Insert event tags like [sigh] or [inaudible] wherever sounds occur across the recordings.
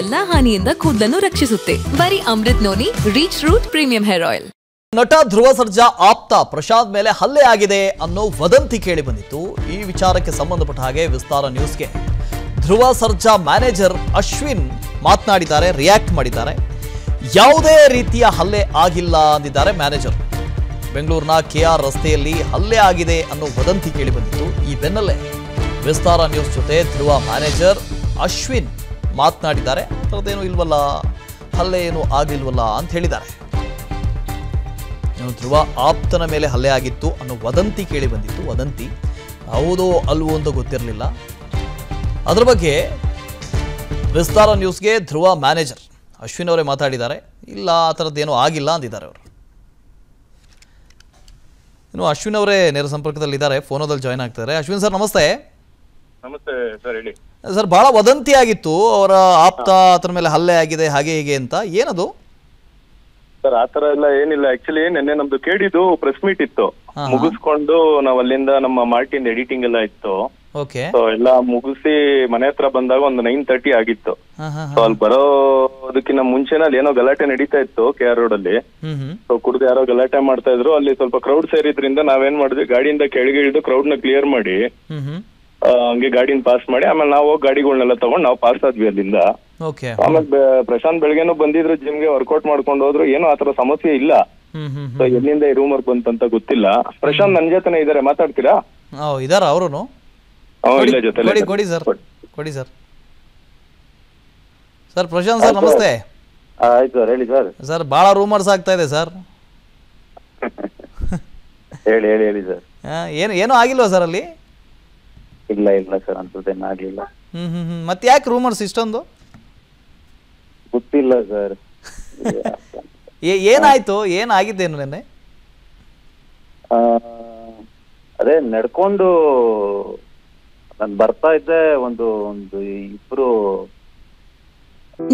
ಎಲ್ಲಾ ಹಾನಿಯಿಂದ ಕೂದಲನ್ನು ರಕ್ಷಿಸುತ್ತೆ. ಬರೀ Amrut noni, reach root premium hair oil. ನಟ ಧ್ರುವ ಸರ್ಜಾ ಆಪ್ತ ಪ್ರಸಾದ್ ಮೇಲೆ ಹಲ್ಲೆ ಆಗಿದೆ ಅನ್ನೋ ವದಂತಿ ಕೇಳಿ ಬಂದಿತ್ತು. ಈ ವಿಚಾರಕ್ಕೆ ಸಂಬಂಧಪಟ್ಟ ಹಾಗೆ ವಿಸ್ತಾರ ನ್ಯೂಸ್ಗೆ ಧ್ರುವ ಸರ್ಜಾ ಮ್ಯಾನೇಜರ್ ಅಶ್ವಿನ್ ಮಾತನಾಡಿದ್ದಾರೆ, ರಿಯಾಕ್ಟ್ ಮಾಡಿದ್ದಾರೆ. ಯಾವುದೇ ರೀತಿಯ ಹಲ್ಲೆ ಆಗಿಲ್ಲ ಅಂದಿದ್ದಾರೆ ಮ್ಯಾನೇಜರ್. ಬೆಂಗಳೂರಿನ ಕೆಆರ್ ರಸ್ತೆಯಲ್ಲಿ ಹಲ್ಲೆ ಆಗಿದೆ ಅನ್ನೋ ವದಂತಿ ಕೇಳಿ ಬಂದಿತ್ತು. ಈ ಬೆನ್ನಲ್ಲೇ ವಿಸ್ತಾರ ನ್ಯೂಸ್ ಜೊತೆ ಧ್ರುವ ಮ್ಯಾನೇಜರ್ ಅಶ್ವಿನ್ ಮಾತನಾಡಿದ್ದಾರೆ. ಥರದ್ದೇನು ಇಲ್ವಲ್ಲ, ಹಲ್ಲೆ ಏನು ಆಗಿಲ್ವಲ್ಲ ಅಂತ ಹೇಳಿದ್ದಾರೆ. ಧ್ರುವ ಆಪ್ತನ ಮೇಲೆ ಹಲ್ಲೆ ಆಗಿತ್ತು ಅನ್ನೋ ವದಂತಿ ಕೇಳಿ ಬಂದಿತ್ತು. ವದಂತಿ ಹೌದೋ ಅಲ್ವೋ ಅಂತ ಗೊತ್ತಿರಲಿಲ್ಲ. ಅದ್ರ ಬಗ್ಗೆ ವಿಸ್ತಾರ ನ್ಯೂಸ್ಗೆ ಧ್ರುವ ಮ್ಯಾನೇಜರ್ ಅಶ್ವಿನ್ ಅವರೇ ಮಾತಾಡಿದ್ದಾರೆ. ಇಲ್ಲ, ಆ ಥರದ್ದೇನೋ ಆಗಿಲ್ಲ ಅಂದಿದ್ದಾರೆ ಅವರು. ಇನ್ನು ಅಶ್ವಿನ್ ಅವರೇ ನೇರ ಸಂಪರ್ಕದಲ್ಲಿದ್ದಾರೆ. ಫೋನೋದಲ್ಲಿ ಜಾಯ್ನ್ ಆಗ್ತಾರೆ ಅಶ್ವಿನ್ ಸರ್, ನಮಸ್ತೆ. ನಮಸ್ತೆ ಸರ್ ಹೇಳಿ. ಸರ್ ಬಹಳ ವದಂತಿ ಆಗಿತ್ತು ಅವರ ಆಪ್ತ ಅದರ ಮೇಲೆ ಹಲ್ಲೆ ಆಗಿದೆ ಹಾಗೆ ಹೀಗೆ ಅಂತ. ಏನದು? ಸರ್ ಆತರ ಎಲ್ಲ ಏನಿಲ್ಲ. ಆಕ್ಚುಲಿ ನಿನ್ನೆ ನಮ್ದು ಕೇಳಿದ್ದು ಪ್ರೆಸ್ ಮೀಟ್ ಇತ್ತು. ಮುಗಿಸ್ಕೊಂಡು ನಾವ್ ಅಲ್ಲಿಂದ ನಮ್ಮ ಮಾರ್ಟಿನ್ ಎಡಿಟಿಂಗ್ ಎಲ್ಲ ಇತ್ತು. ಸೊ ಎಲ್ಲ ಮುಗಿಸಿ ಮನೆ ಹತ್ರ ಬಂದಾಗ ಒಂದು ನೈನ್ ತರ್ಟಿ ಆಗಿತ್ತು. ಸೊ ಅಲ್ಲಿ ಬರೋದಕ್ಕಿಂತ ಮುಂಚೆನೇ ಅಲ್ಲಿ ಏನೋ ಗಲಾಟೆ ನಡೀತಾ ಇತ್ತು ಕೆ ಆರ್ ರೋಡ್ ಅಲ್ಲಿ. ಸೊ ಕುಡ್ದು ಯಾರೋ ಗಲಾಟೆ ಮಾಡ್ತಾ ಇದ್ರು. ಅಲ್ಲಿ ಸ್ವಲ್ಪ ಕ್ರೌಡ್ ಸೇರಿದ್ರಿಂದ ನಾವೇನ್ ಮಾಡಿದ್ವಿ? ಗಾಡಿಯಿಂದ ಕೆಳಗೆ ಇಳಿದು ಕ್ರೌಡ್ನ ಕ್ಲಿಯರ್ ಮಾಡಿ. ಹಂಗೆ ಗಾಡಿನ ಪಾಸ್ ಮಾಡಿ ಆಮೇಲೆ ನಾವು ಹೋಗಿ ಗಾಡಿಗಳನ್ನೆಲ್ಲ ತಗೊಂಡ್ ನಾವು ಪಾಸ್ ಆದ್ವಿ ಅಲ್ಲಿಂದ. ಓಕೆ. ಆಮೇಲೆ ಪ್ರಶಾಂತ್ ಬೆಳಗ್ಗೆನೂ ಬಂದಿದ್ರು ಜಿಮ್ಗೆ ವರ್ಕೌಟ್ ಮಾಡ್ಕೊಂಡು ಹೋದ್ರು ಏನೋ ಆತರ ಸಮಸ್ಯೆ ಇಲ್ಲ. ಸೊ ಎಲ್ಲಿಂದ ಈ ರೂಮರ್ ಬಂತಂತ ಗೊತ್ತಿಲ್ಲ. ಪ್ರಶಾಂತ್ ನನ್ ಜೊತೆನೆ ಇದಾರೆ ಮಾತಾಡ್ತೀರಾ? ಇದಾರ ಅವರು ಇಲ್ಲ ಜೊತೆ ಕೊಡಿ ಕೊಡಿ ಸರ್. ಕೊಡಿ. ಸರ್. ಸರ್ ಪ್ರಶಾಂತ್ ಸರ್ ನಮಸ್ತೆ. ಆಯ್ತು ಸರ್ ಹೇಳಿ ಸರ್. ಸರ್ ಭಾಳ ರೂಮರ್ಸ್ ಆಗ್ತಾ ಇದೆ ಸರ್. [laughs] ಹೇಳಿ ಹೇಳಿ ಹೇಳಿ ಸರ್. ಏನು ಏನೂ ಆಗಿಲ್ವಾ ಸರ್ ಅಲ್ಲಿ? ಇಲ್ಲ ಇಲ್ಲ ಸರ್ ಅಂಥದ್ದೇನು ಆಗ್ಲಿಲ್ಲ. ಹ್ಮ್ ಹ್ಮ್ ಮತ್ತೆ ಯಾಕೆ ರೂಮರ್ಸ್ ಇಷ್ಟೊಂದು? ಗೊತ್ತಿಲ್ಲ ಸರ್ ಏ ಏನಾಯ್ತು? ಏನಾಗಿದ್ದೇನು ನೆನ್ನೆ? ಆ, ಅದೇ ನಡ್ಕೊಂಡು ನಾನು ಬರ್ತಾ ಇದ್ದೆ ಒಂದು ಒಂದು ಇಬ್ರು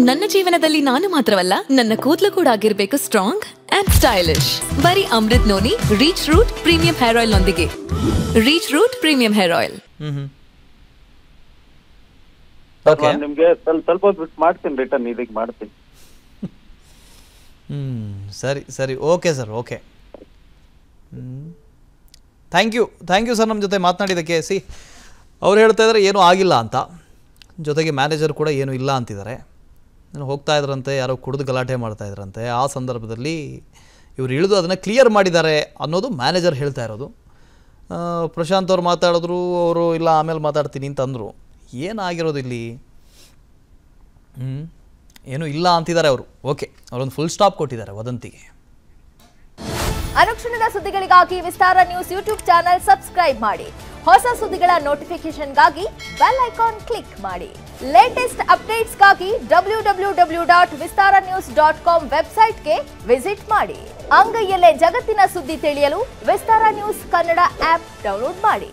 ನನ್ನ ಜೀವನದಲ್ಲಿ ನಾನು ಮಾತ್ರವಲ್ಲ ನನ್ನ ಕೂದಲು ಕೂಡ ಆಗಿರ್ಬೇಕು ಸ್ಟ್ರಾಂಗ್ ಅಂಡ್ ಸ್ಟೈಲಿಶ್ ಬರೀ Amrut noni reach root premium hair oil ನೊಂದಿಗೆ. Reach root premium hair oil ಹ್ಮ್ ನಾನ್ ನಿಮ್ಗೆ ಸ್ವಲ್ಪ ಸ್ವಲ್ಪ ಹೊತ್ತು ಬಿಟ್ಟು ಮಾಡ್ತೀನಿ ರಿಟರ್ನ್ ಇದಕ್ಕೆ ಮಾಡ್ತೀನಿ. ಹ್ಮ್ ಸರಿ ಸರಿ. ಓಕೆ ಸರ್ ಓಕೆ ಹ್ಞೂ thank you thank you sir ನಮ್ಮ ಜೊತೆ ಮಾತನಾಡಿದ್ದಕ್ಕೆ. ಸಿ ಅವ್ರು ಹೇಳ್ತಾ ಇದ್ದಾರೆ ಏನೂ ಆಗಿಲ್ಲ ಅಂತ. ಜೊತೆಗೆ ಮ್ಯಾನೇಜರ್ ಕೂಡ ಏನೂ ಇಲ್ಲ ಅಂತಿದ್ದಾರೆ. ಹೋಗ್ತಾ ಇದ್ರಂತೆ ಯಾರೋ ಕುಡಿದು ಗಲಾಟೆ ಮಾಡ್ತಾ ಇದ್ರಂತೆ. ಆ ಸಂದರ್ಭದಲ್ಲಿ ಇವ್ರು ಇಳಿದು ಅದನ್ನು ಕ್ಲಿಯರ್ ಮಾಡಿದ್ದಾರೆ ಅನ್ನೋದು ಮ್ಯಾನೇಜರ್ ಹೇಳ್ತಾ ಇರೋದು. ಪ್ರಶಾಂತ್ ಅವ್ರು ಮಾತಾಡಿದ್ರು ಅವರು ಇಲ್ಲ ಆಮೇಲೆ ಮಾತಾಡ್ತೀನಿ ಅಂತಂದರು. ಏನಾಗಿರೋದು ಇಲ್ಲಿ ಏನು ಇಲ್ಲ ಅಂತಿದ್ದಾರೆ ಅವರು. ಓಕೆ, ಅವರೊಂದು ಫುಲ್ ಸ್ಟಾಪ್ ಕೊಟ್ಟಿದ್ದಾರೆ ವದಂತಿಗೆ. ಅನುಕ್ಷಣದ ಸುದ್ದಿಗಳಿಗಾಗಿ Vistara news YouTube channel subscribe ಮಾಡಿ. ಹೊಸ ಸುದ್ದಿಗಳ ನೋಟಿಫಿಕೇಶನ್ಗಾಗಿ ಬೆಲ್ ಐಕಾನ್ ಕ್ಲಿಕ್ ಮಾಡಿ. Latest ಅಪ್ಡೇಟ್ಸ್ಗಾಗಿ W W W dot Vistara news dot com ವೆಬ್ಸೈಟ್ಗೆ ವಿಸಿಟ್ ಮಾಡಿ. ಅಂಗೈಯಲ್ಲೇ ಜಗತ್ತಿನ ಸುದ್ದಿ ತಿಳಿಯಲು Vistara news Kannada app download ಮಾಡಿ.